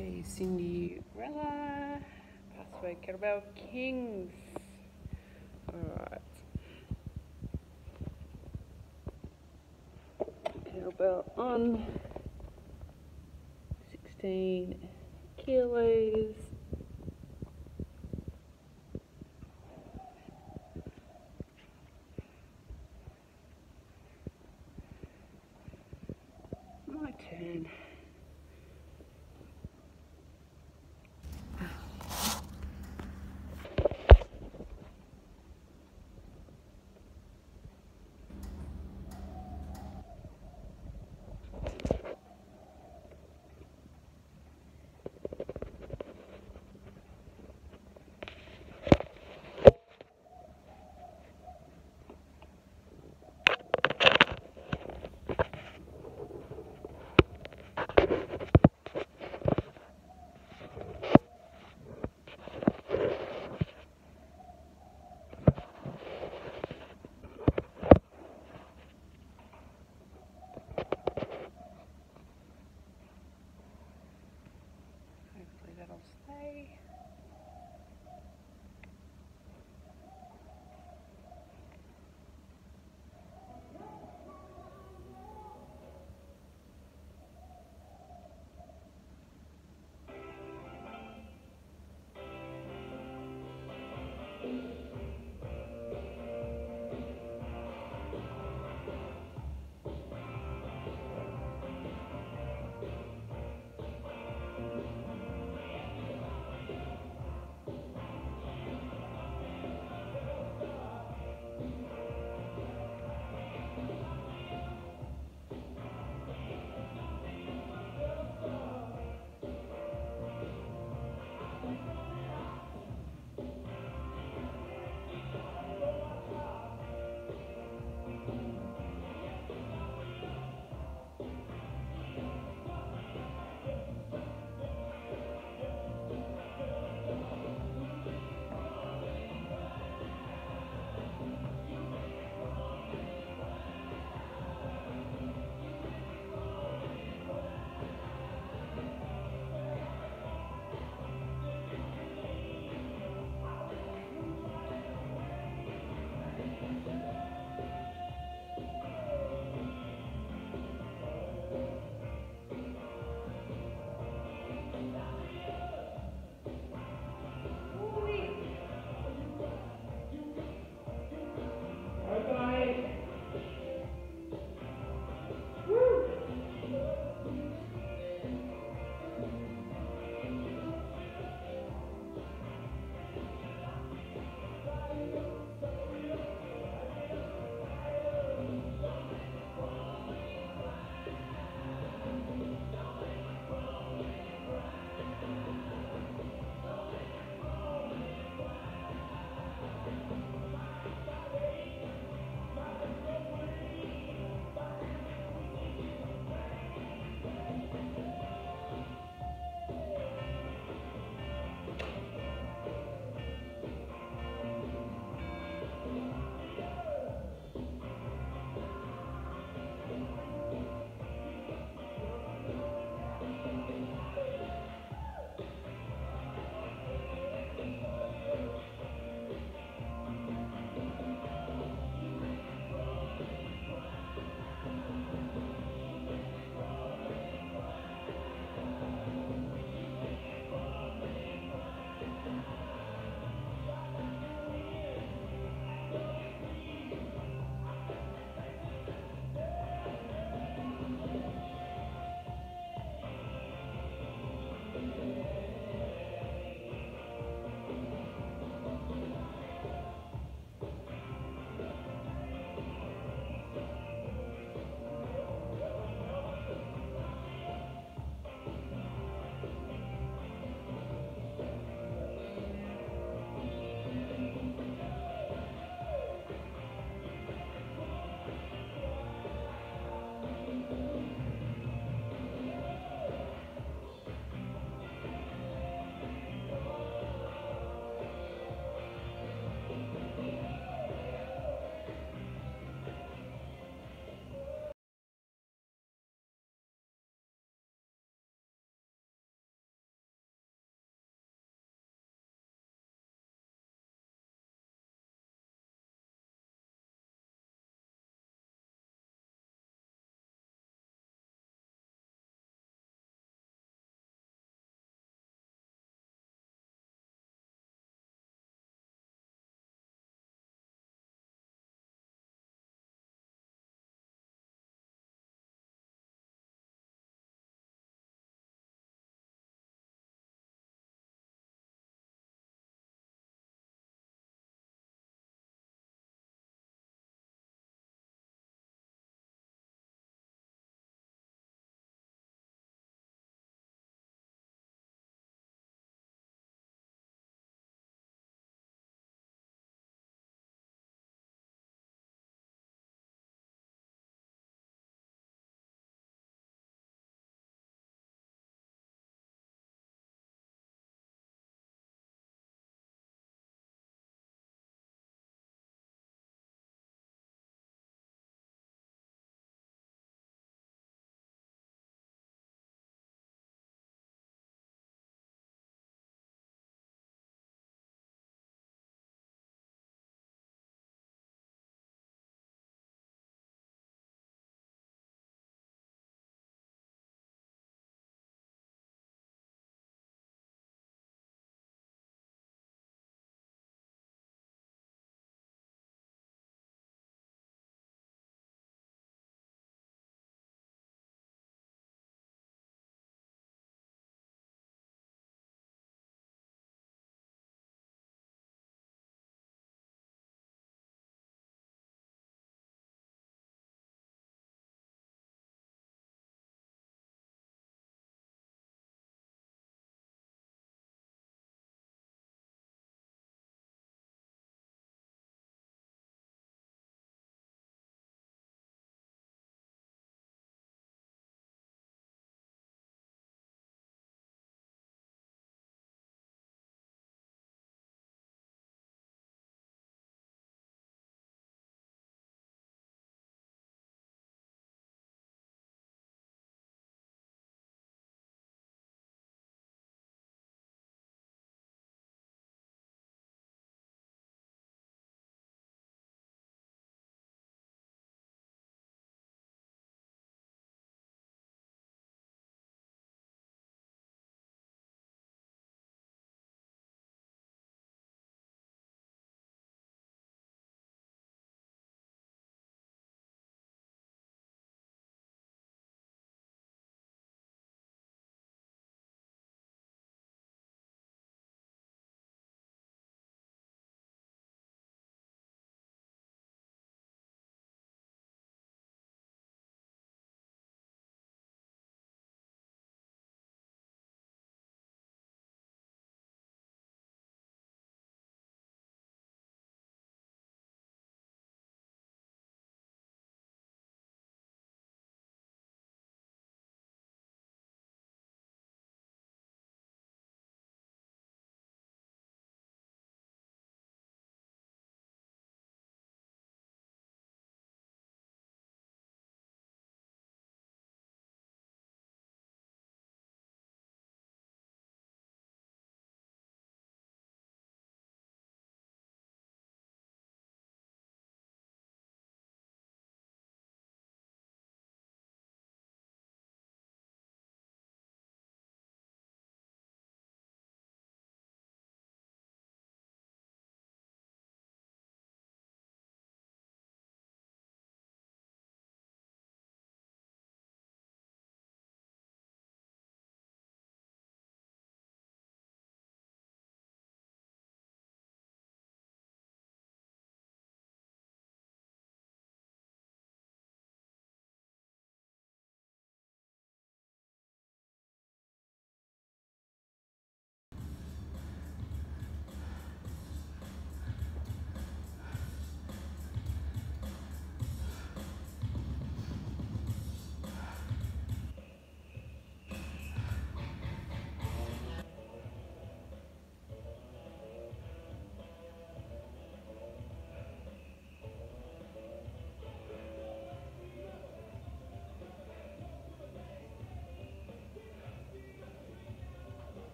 Okay, Cindy Rella. Password Kettlebell Kings. Alright. Kettlebell on. 16 kilos.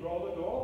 draw the door.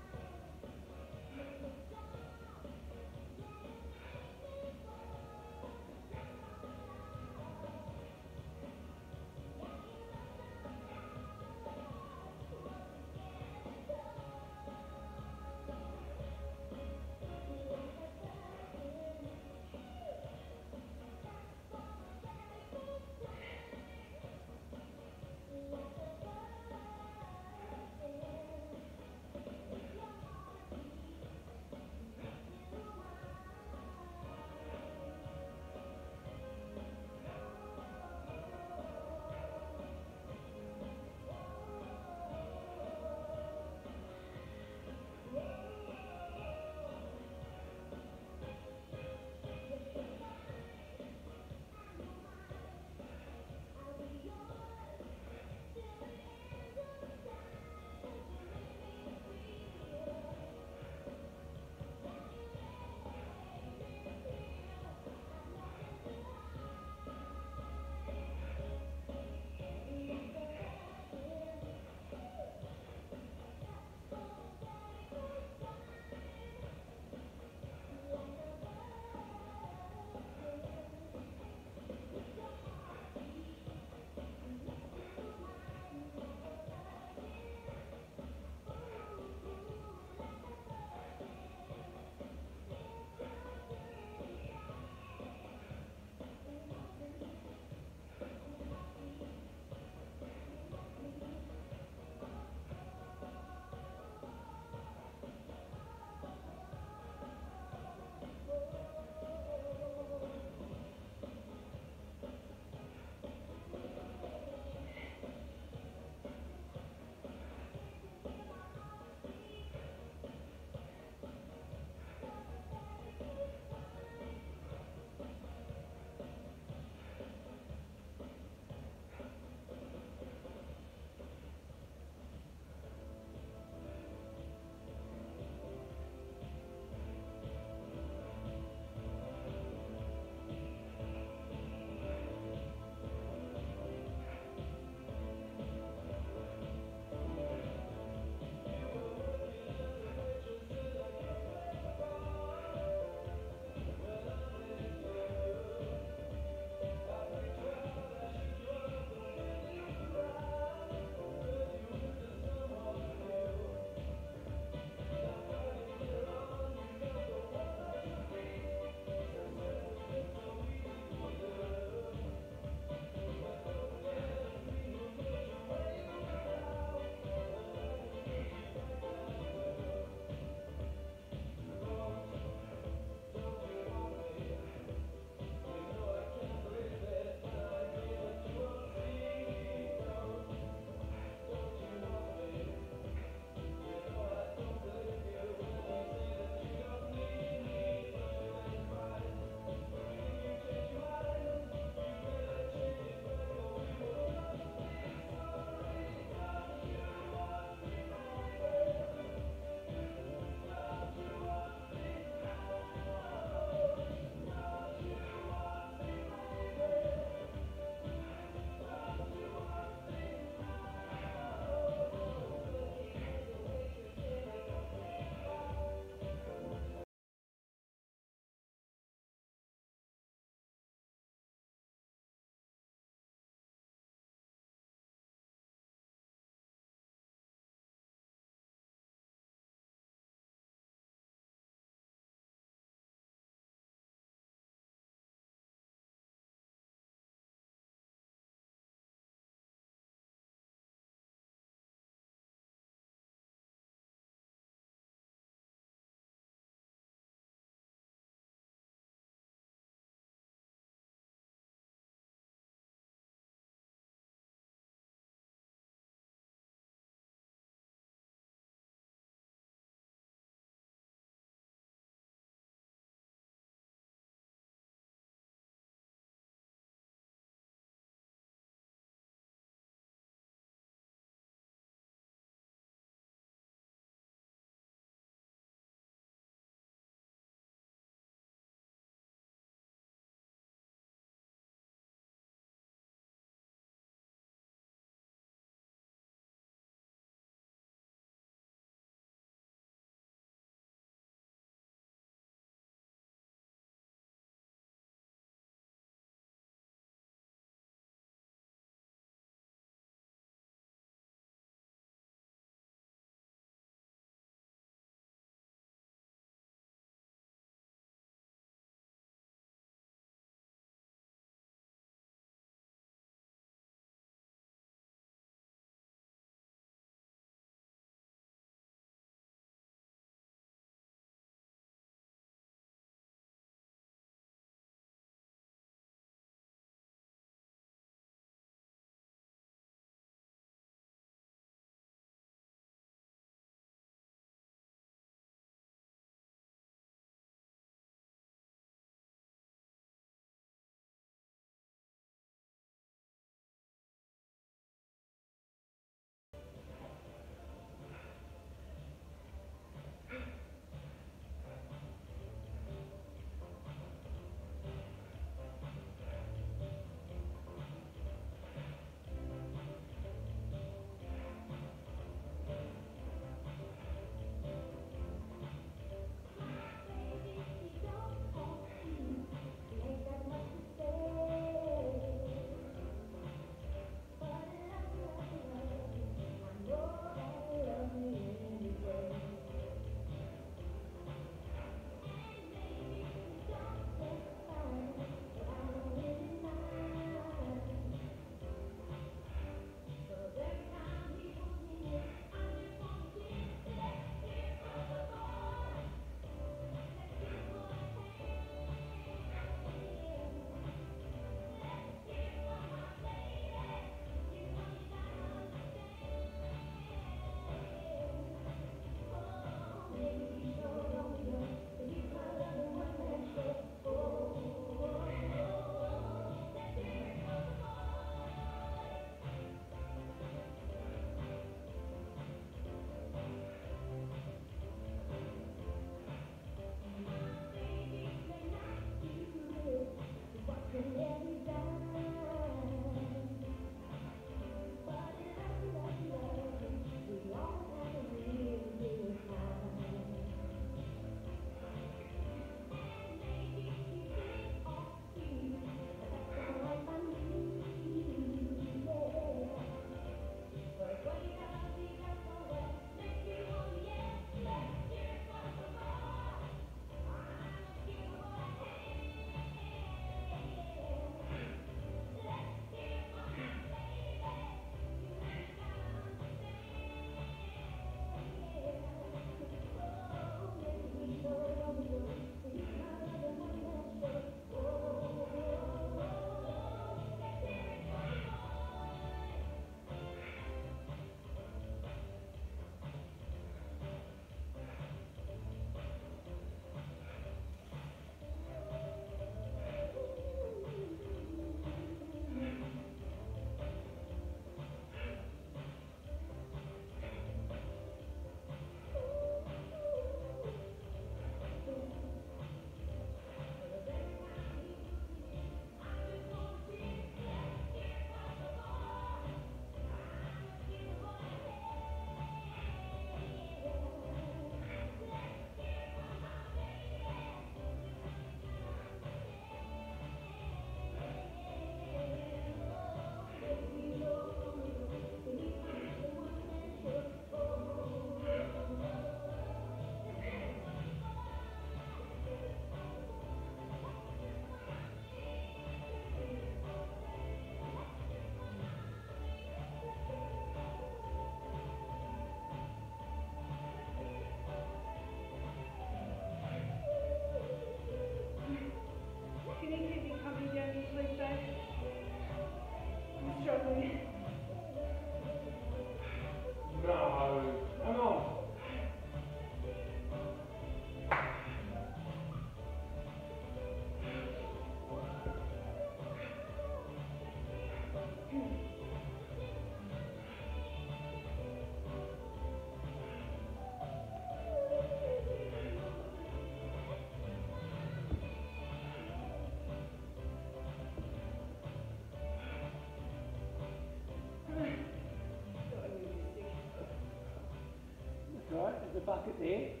The bucket there. Okay.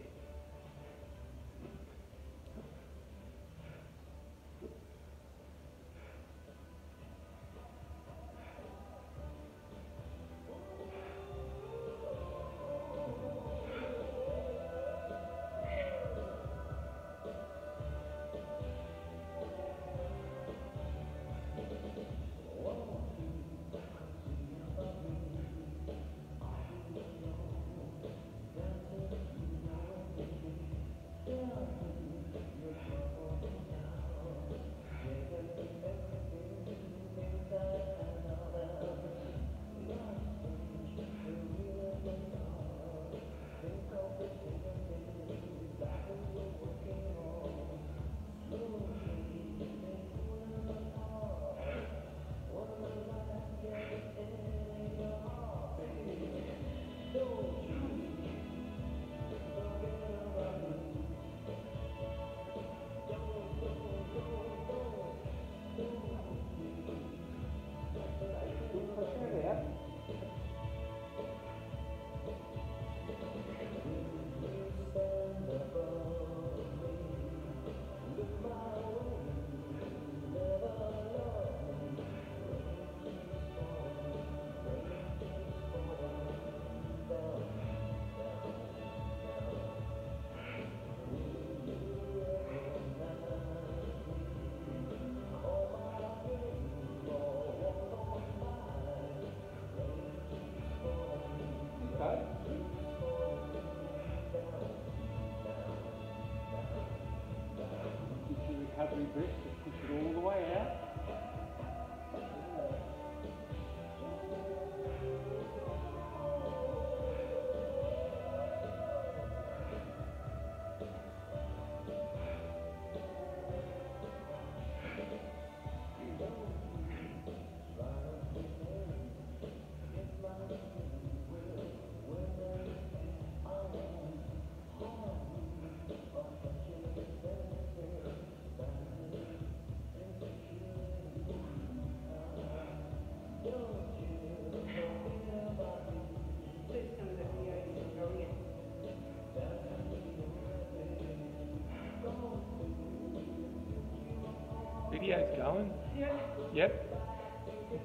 Video's going. Yeah. Yep.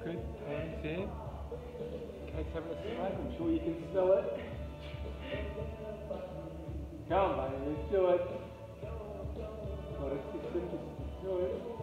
Good. Hands there. Okay, have a smoke. I'm sure you can smell it. Come on. Let's do it. Not a system, just do it.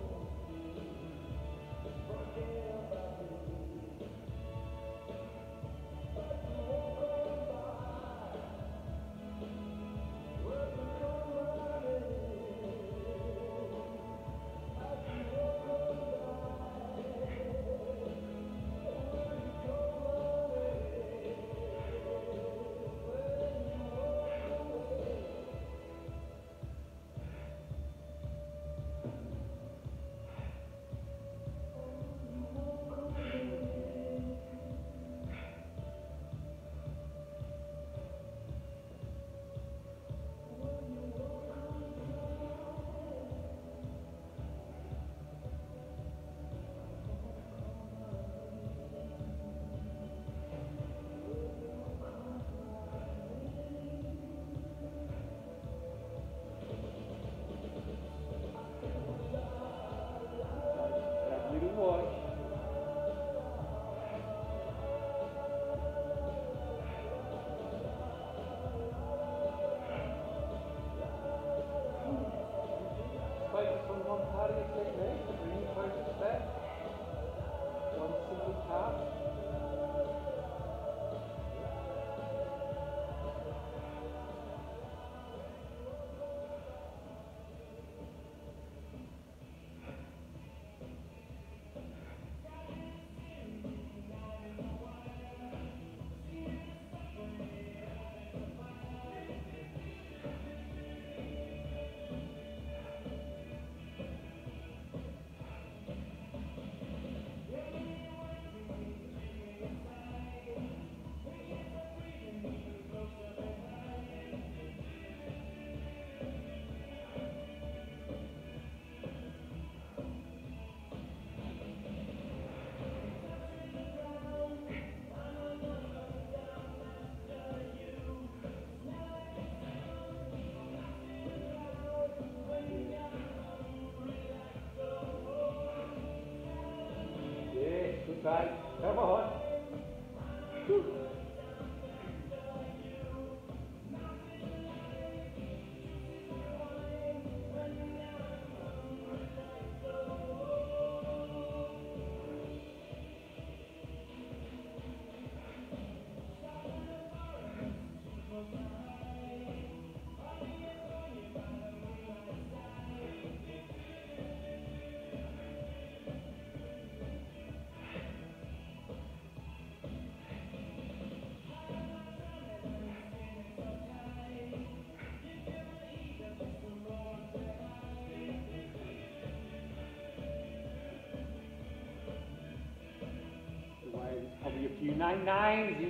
Side. Come on. There's few nine nines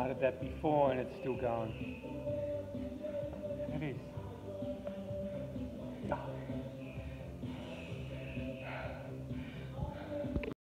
started that before and it's still going.